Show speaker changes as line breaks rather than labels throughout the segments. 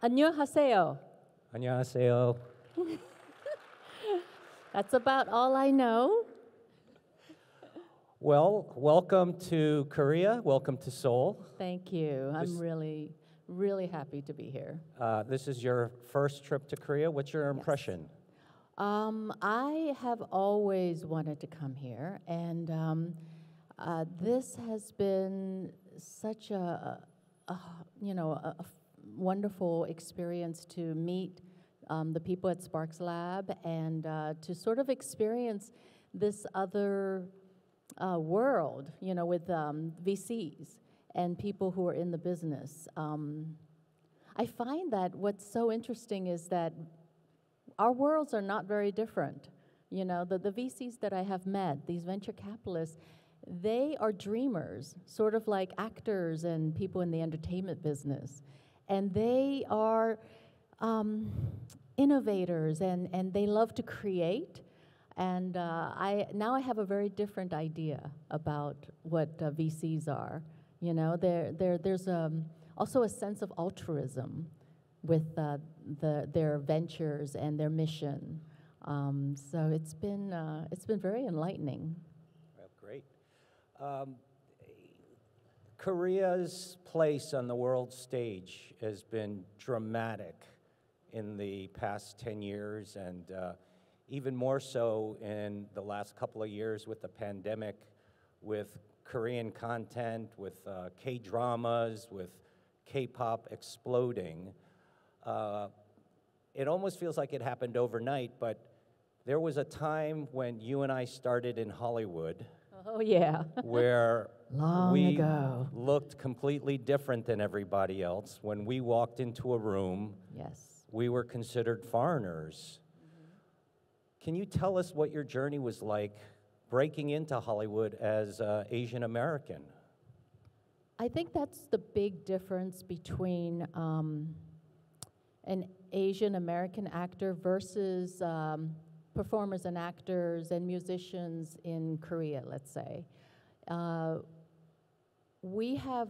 안녕하세요.
안녕하세요.
That's about all I know.
Well, welcome to Korea. Welcome to Seoul.
Thank you. I'm
This-
really, really happy to be here.
Uh, this is your first trip to Korea. What's your impression?
Um, I have always wanted to come here, and um, uh, this has been such a, a you know, a, a f- wonderful experience to meet um, the people at SparkLabs and uh, to sort of experience this other uh, world, you know, with um, VCs and people who are in the business. Um, I find that what's so interesting is that our worlds are not very different. You know, the, the VCs that I have met, these venture capitalists, they are dreamers, sort of like actors and people in the entertainment business. And they are um, innovators and, and they love to create. And uh, I, now I have a very different idea about what uh, VCs are. You know, there, there, there's um, also a sense of altruism with uh, the, their ventures and their mission. Um, so it's been, uh, it's been very enlightening.
Well, great. Um, Korea's place on the world stage has been dramatic in the past 10 years, and uh, even more so in the last couple of years with the pandemic, with Korean content, with uh, K dramas, with K pop exploding. Uh, it almost feels like it happened overnight, but there was a time when you and I started in Hollywood
Oh, yeah.
where
Long
we
ago.
looked completely different than everybody else. When we walked into a room,
Yes.
we were considered foreigners. Can you tell us what your journey was like breaking into Hollywood as uh, Asian American?
I think that's the big difference between um, an Asian American actor versus um, performers and actors and musicians in Korea, let's say. Uh, we have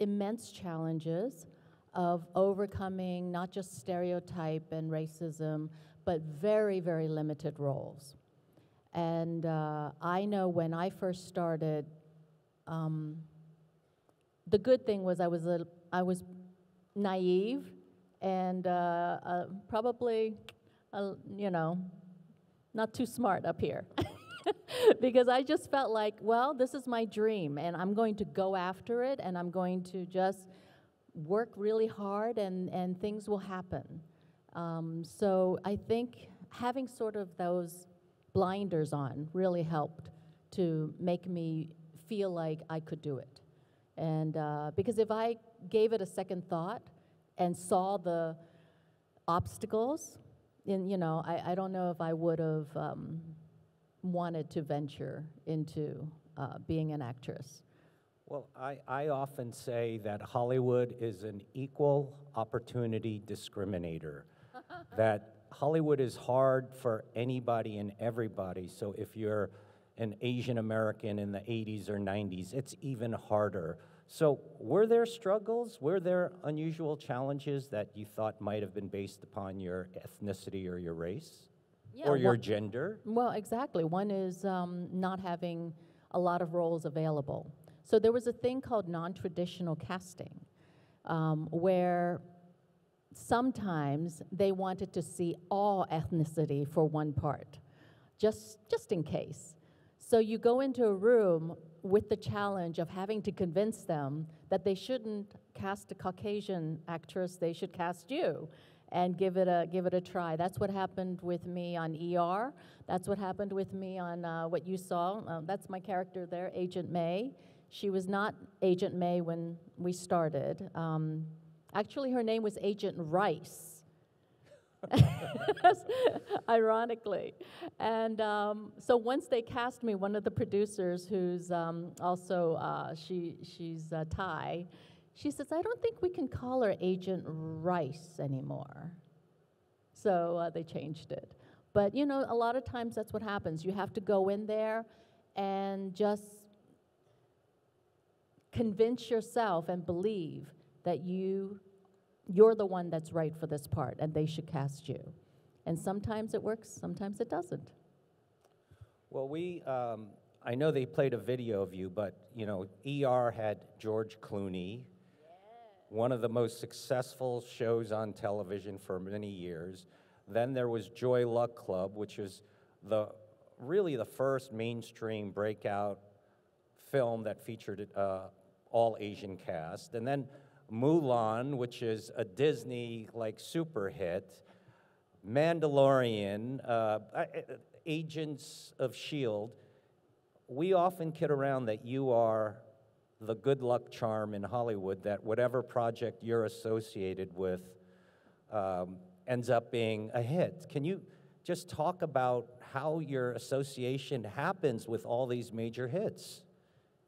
immense challenges of overcoming not just stereotype and racism, but very, very limited roles. And uh, I know when I first started, um, the good thing was I was a, I was naive and uh, uh, probably, uh, you know, not too smart up here. because I just felt like, well, this is my dream, and I'm going to go after it, and I'm going to just work really hard, and, and things will happen. Um, so I think having sort of those blinders on really helped to make me feel like I could do it. And uh, because if I gave it a second thought and saw the obstacles, in, you know, I, I don't know if I would have um, wanted to venture into uh, being an actress.
Well, I, I often say that Hollywood is an equal opportunity discriminator. that Hollywood is hard for anybody and everybody. So if you're an Asian American in the 80s or 90s, it's even harder. So were there struggles? Were there unusual challenges that you thought might have been based upon your ethnicity or your race?
Yeah,
or your gender?
Well, exactly. One is um, not having a lot of roles available. So there was a thing called non traditional casting, um, where sometimes they wanted to see all ethnicity for one part, just, just in case. So you go into a room with the challenge of having to convince them that they shouldn't cast a Caucasian actress, they should cast you and give it a give it a try. That's what happened with me on ER. That's what happened with me on uh, what you saw. Uh, that's my character there, Agent May. She was not Agent May when we started. Um, actually, her name was Agent Rice. Ironically, and um, so once they cast me, one of the producers, who's um, also uh, she she's uh, Thai, she says, "I don't think we can call her Agent Rice anymore." So uh, they changed it. But you know, a lot of times that's what happens. You have to go in there and just convince yourself and believe that you you're the one that's right for this part, and they should cast you. And sometimes it works, sometimes it doesn't.
Well, we, um, I know they played a video of you, but, you know, ER had George Clooney, one of the most successful shows on television for many years. Then there was Joy Luck Club, which was the, really the first mainstream breakout film that featured uh, all Asian cast. And then Mulan, which is a Disney like super hit. Mandalorian, uh, Agents of S.H.I.E.L.D. We often kid around that you are the good luck charm in Hollywood, that whatever project you're associated with um, ends up being a hit. Can you just talk about how your association happens with all these major hits?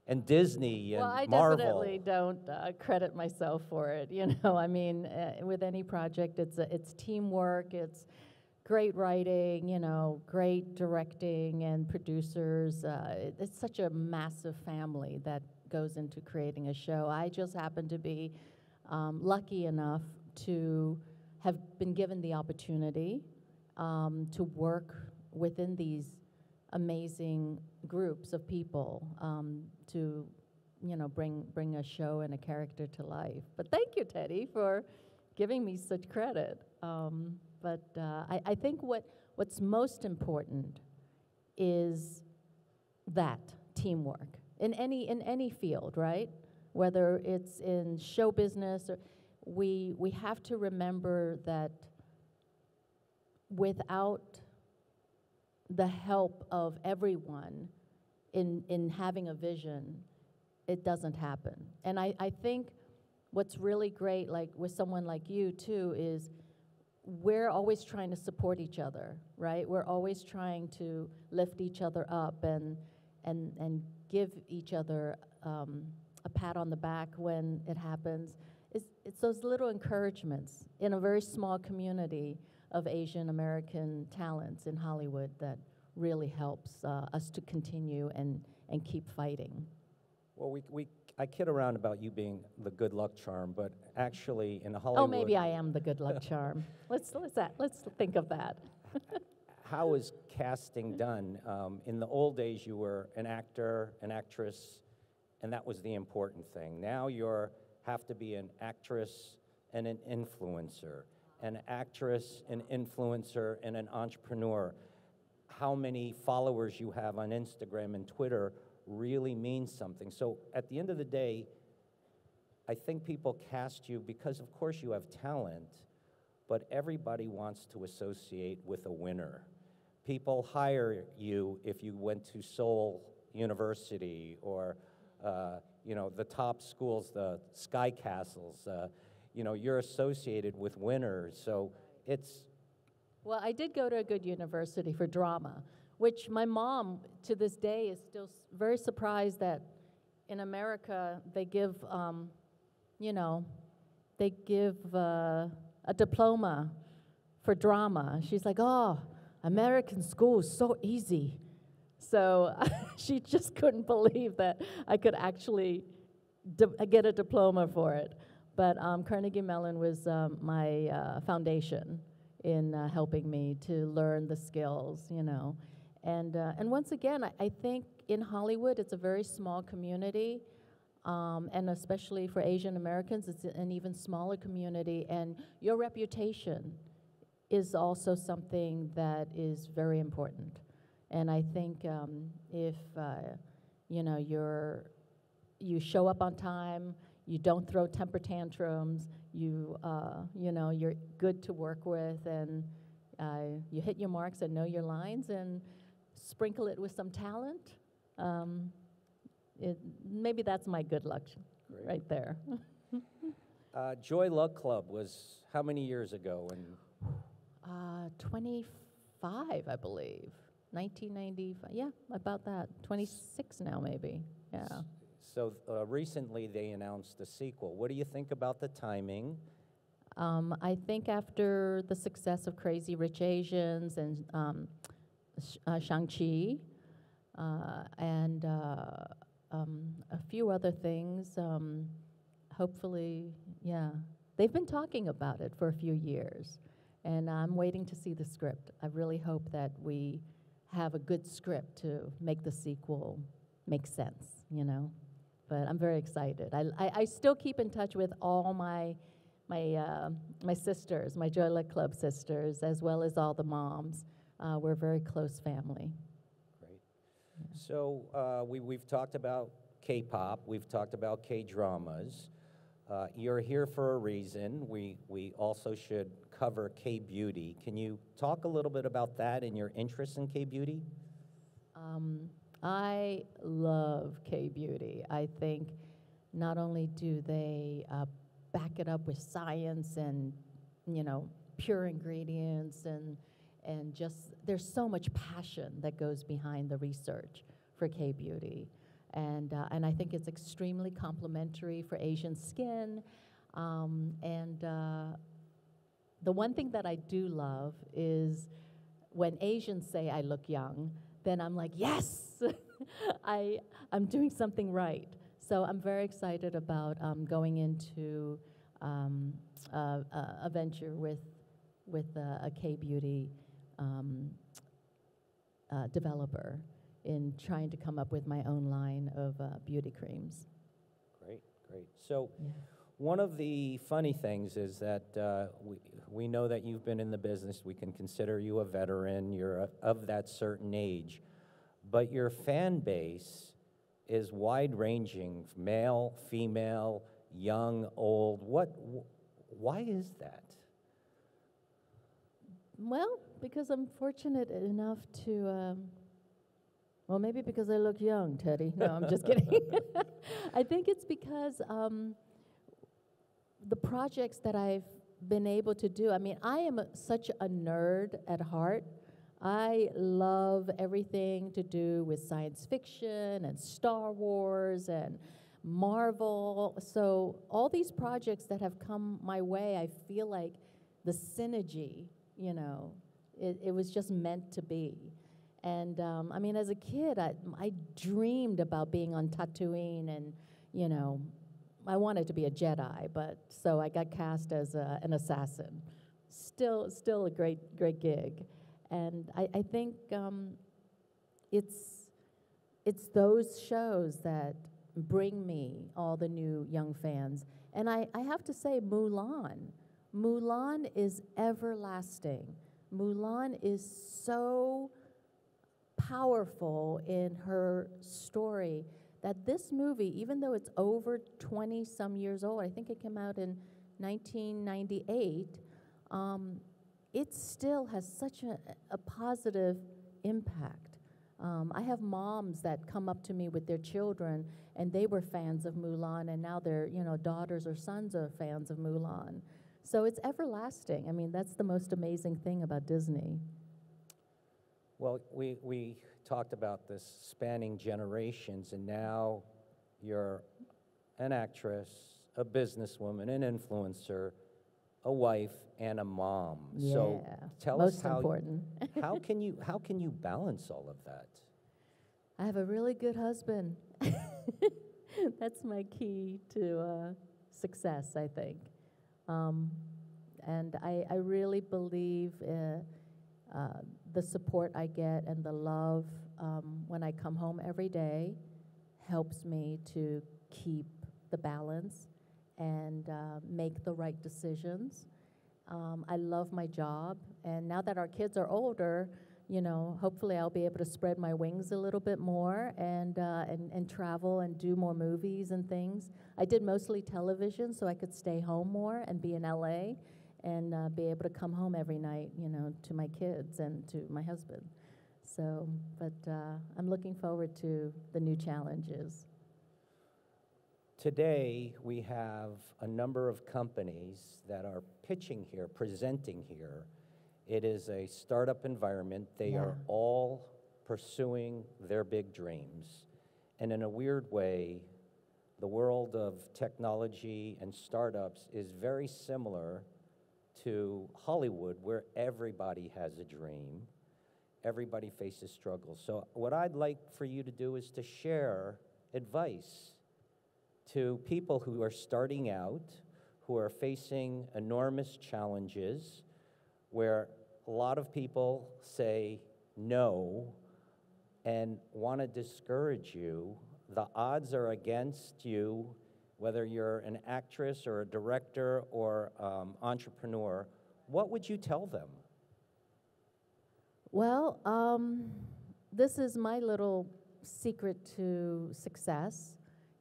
and Disney and
well, I
Marvel.
definitely don't uh, credit myself for it. You know, I mean, uh, with any project, it's a, it's teamwork, it's great writing, you know, great directing and producers. Uh, it, it's such a massive family that goes into creating a show. I just happen to be um, lucky enough to have been given the opportunity um, to work within these amazing groups of people um, to, you know, bring bring a show and a character to life. But thank you, Teddy, for giving me such credit. Um, but uh, I, I think what what's most important is that teamwork in any in any field, right? Whether it's in show business or we we have to remember that without the help of everyone in, in having a vision, it doesn't happen. And I, I think what's really great, like with someone like you too, is we're always trying to support each other, right? We're always trying to lift each other up and, and, and give each other um, a pat on the back when it happens. It's, it's those little encouragements in a very small community of Asian American talents in Hollywood that really helps uh, us to continue and, and keep fighting.
Well, we, we, I kid around about you being the good luck charm, but actually in Hollywood.
Oh, maybe I am the good luck charm. let's, let's, let's think of that.
how is casting done? Um, in the old days, you were an actor, an actress, and that was the important thing. Now you have to be an actress and an influencer an actress, an influencer, and an entrepreneur. How many followers you have on Instagram and Twitter really means something. So at the end of the day, I think people cast you because, of course, you have talent, but everybody wants to associate with a winner. People hire you if you went to Seoul University or, uh, you know, the top schools, the Sky Castles. Uh, you know, you're associated with winners. So it's.
Well, I did go to a good university for drama, which my mom to this day is still very surprised that in America they give, um, you know, they give uh, a diploma for drama. She's like, oh, American school is so easy. So she just couldn't believe that I could actually get a diploma for it. But um, Carnegie Mellon was um, my uh, foundation in uh, helping me to learn the skills, you know. And, uh, and once again, I, I, think in Hollywood, it's a very small community, um, and especially for Asian Americans, it's an even smaller community, and your reputation is also something that is very important. And I think um, if, uh, you know, you're, you show up on time, you don't throw temper tantrums, you, uh, you know, you're good to work with, and uh, you hit your marks and know your lines, and sprinkle it with some talent. Um, it, maybe that's my good luck Great. right there.
uh, Joy Luck Club was how many years ago? And
uh, 25, I believe. 1995. Yeah, about that. 26 now, maybe. Yeah.
So uh, recently they announced a sequel. What do you think about the timing?
Um, I think after the success of Crazy Rich Asians and um, uh, Shang-Chi uh, and uh, um, a few other things, um, hopefully, yeah, they've been talking about it for a few years, and I'm waiting to see the script. I really hope that we have a good script to make the sequel make sense, you know. But I'm very excited. I, I, I still keep in touch with all my my uh, my sisters, my Joy Luck Club sisters, as well as all the moms. Uh, we're a very close family.
Great. So uh, we, we've talked about K-pop, we've talked about K-dramas. Uh, you're here for a reason. We, we also should cover K-beauty. Can you talk a little bit about that and your interest in K-beauty?
Um, I love K-beauty. I think not only do they uh, back it up with science and, you know, pure ingredients and and just there's so much passion that goes behind the research for K-beauty. And, uh, and I think it's extremely complementary for Asian skin. Um, and uh, the one thing that I do love is when Asians say I look young, then I'm like, yes, I, I'm doing something right. So I'm very excited about um, going into um, uh, a venture with, with a K-beauty um, uh, developer in trying to come up with my own line of uh, beauty creams.
Great, great. So,
Yeah.
one of the funny things is that uh, we, we know that you've been in the business. We can consider you a veteran. You're of that certain age. But your fan base is wide ranging male, female, young, old. What, wh- why is that?
Well, because I'm fortunate enough to, um, well, maybe because I look young, Teddy. No, I'm just kidding. I think it's because um, the projects that I've been able to do. I mean, I am a, such a nerd at heart. I love everything to do with science fiction and Star Wars and Marvel. So, all these projects that have come my way, I feel like the synergy, you know, it, it was just meant to be. And um, I mean, as a kid, I, I dreamed about being on Tatooine and, you know, I wanted to be a Jedi, but so I got cast as a, an assassin. Still, still a great, great gig. And I, I think um, it's, it's those shows that bring me all the new young fans. And I, I have to say, Mulan. Mulan is everlasting. Mulan is so powerful in her story that this movie, even though it's over 20 some years old, I think it came out in 1998, um, it still has such a, a positive impact. Um, I have moms that come up to me with their children, and they were fans of Mulan, and now their you know daughters or sons are fans of Mulan. So it's everlasting. I mean, that's the most amazing thing about Disney.
Well, we, we talked about this spanning generations, and now you're an actress, a businesswoman, an influencer, a wife, and a mom. So tell
most
us how,
important.
how can you how can you balance all of that?
I have a really good husband. That's my key to uh, success, I think. Um, and I, I really believe uh, uh, the support I get and the love um, when I come home every day helps me to keep the balance and uh, make the right decisions. Um, I love my job, and now that our kids are older, you know, hopefully I'll be able to spread my wings a little bit more and, uh, and, and travel and do more movies and things. I did mostly television so I could stay home more and be in LA and uh, be able to come home every night, you know, to my kids and to my husband. So, but uh, I'm looking forward to the new challenges.
Today, we have a number of companies that are pitching here, presenting here. It is a startup environment. They are all pursuing their big dreams. And in a weird way, the world of technology and startups is very similar to Hollywood, where everybody has a dream, everybody faces struggles. So, what I'd like for you to do is to share advice to people who are starting out, who are facing enormous challenges where a lot of people say no and want to discourage you. The odds are against you, whether you're an actress or a director or um, entrepreneur. What would you tell them?
Well, um, this is my little secret to success.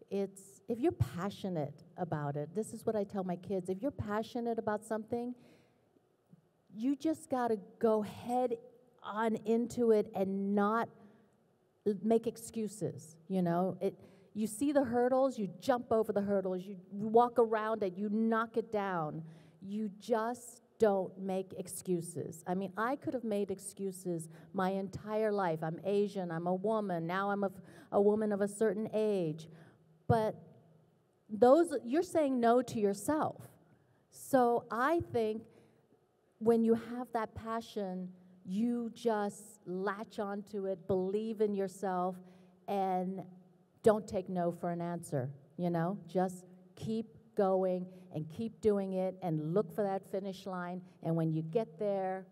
It's if you're passionate about it, this is what I tell my kids. If you're passionate about something, you just got to go head on into it and not make excuses, you know? It you see the hurdles, you jump over the hurdles, you walk around it, you knock it down. You just don't make excuses. I mean, I could have made excuses my entire life. I'm Asian, I'm a woman, now I'm a, a woman of a certain age. But those you're saying no to yourself. So I think when you have that passion, you just latch onto it, believe in yourself, and don't take no for an answer. You know, just keep going and keep doing it and look for that finish line. And when you get there,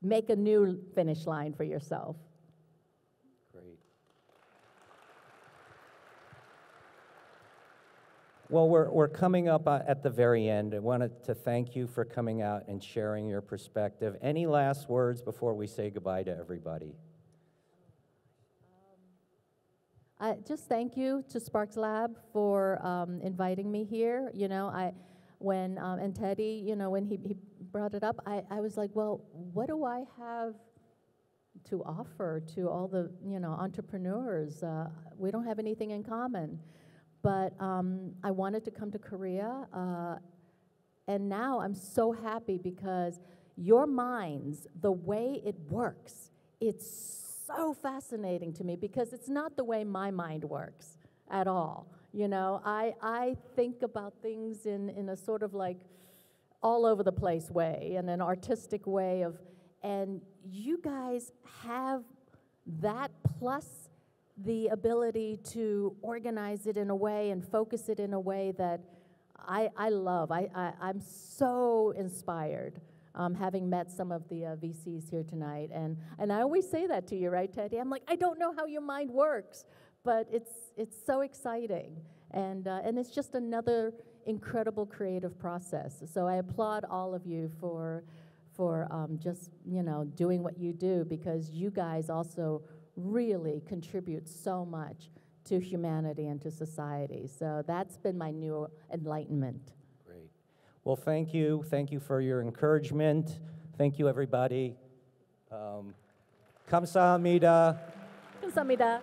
make a new finish line for yourself.
Great. Well, we're, we're coming up uh, at the very end. I wanted to thank you for coming out and sharing your perspective. Any last words before we say goodbye to everybody?
I just thank you to SparkLabs for um, inviting me here. You know, I when um, and Teddy, you know, when he, he brought it up, I, I was like, well, what do I have to offer to all the you know entrepreneurs? Uh, we don't have anything in common, but um, I wanted to come to Korea, uh, and now I'm so happy because your minds, the way it works, it's so fascinating to me because it's not the way my mind works at all. You know, I, I think about things in, in a sort of like all over the place way, in an artistic way of, and you guys have that plus the ability to organize it in a way and focus it in a way that I, I love. I, I, I'm so inspired um, having met some of the uh, VCs here tonight. And, and I always say that to you, right, Teddy? I'm like, I don't know how your mind works, but it's, it's so exciting. And, uh, and it's just another incredible creative process. So I applaud all of you for, for um, just, you know, doing what you do because you guys also really contribute so much to humanity and to society. So that's been my new enlightenment.
Great. Well, thank you. Thank you for your encouragement. Thank you, everybody. Um, 감사합니다.
감사합니다.